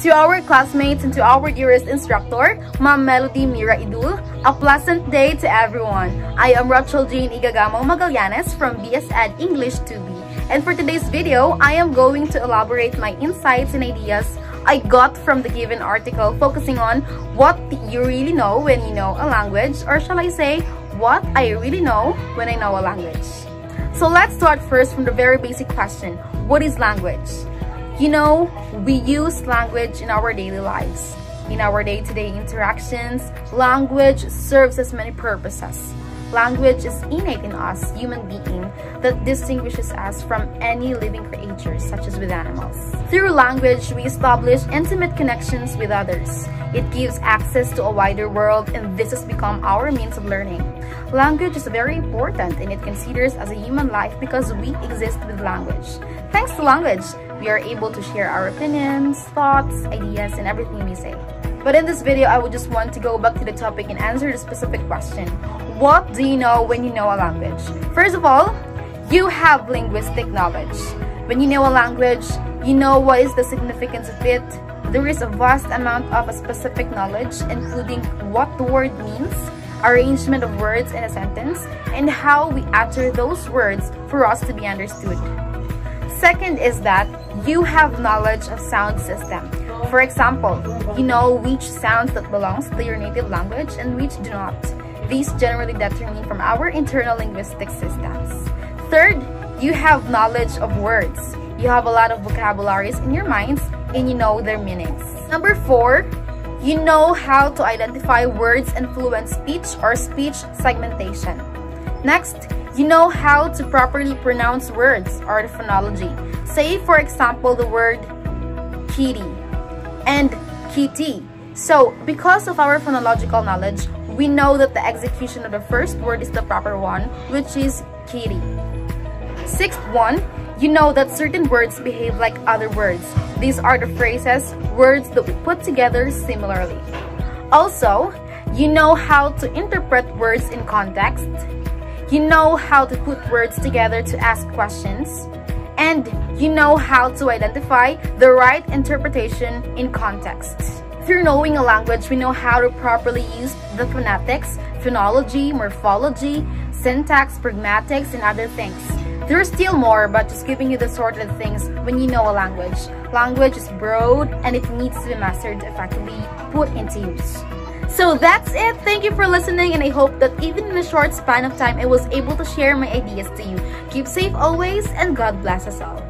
To our classmates and to our dearest instructor, Ma'am Melody Mira Idul, a pleasant day to everyone. I am Ruchel Jean Igagamo Magallanes from BS Ed English 2B. And for today's video, I am going to elaborate my insights and ideas I got from the given article focusing on what you really know when you know a language or shall I say, what I really know when I know a language. So let's start first from the very basic question, what is language? You know, we use language in our daily lives. In our day-to-day -day interactions, language serves as many purposes. Language is innate in us, human being, that distinguishes us from any living creatures, such as with animals. Through language, we establish intimate connections with others. It gives access to a wider world, and this has become our means of learning. Language is very important, and it considers as a human life because we exist with language. Thanks to language, we are able to share our opinions, thoughts, ideas, and everything we say. But in this video, I would just want to go back to the topic and answer the specific question. What do you know when you know a language? First of all, you have linguistic knowledge. When you know a language, you know what is the significance of it. There is a vast amount of a specific knowledge, including what the word means, arrangement of words in a sentence, and how we utter those words for us to be understood. Second is that you have knowledge of sound system. For example, you know which sounds that belongs to your native language and which do not. These generally determine from our internal linguistic systems. Third, you have knowledge of words. You have a lot of vocabularies in your minds and you know their meanings. Number four, you know how to identify words and fluent speech or speech segmentation. Next, you know how to properly pronounce words or the phonology. Say, for example, the word kitty and kitty. So, because of our phonological knowledge, we know that the execution of the first word is the proper one, which is kitty. Sixth one, you know that certain words behave like other words. These are the phrases, words that we put together similarly. Also, you know how to interpret words in context. You know how to put words together to ask questions and you know how to identify the right interpretation in context. Through knowing a language, we know how to properly use the phonetics, phonology, morphology, syntax, pragmatics, and other things. There's still more, but just giving you the sort of things when you know a language. Language is broad and it needs to be mastered effectively, put into use. So that's it. Thank you for listening and I hope that even in a short span of time, I was able to share my ideas to you. Keep safe always and God bless us all.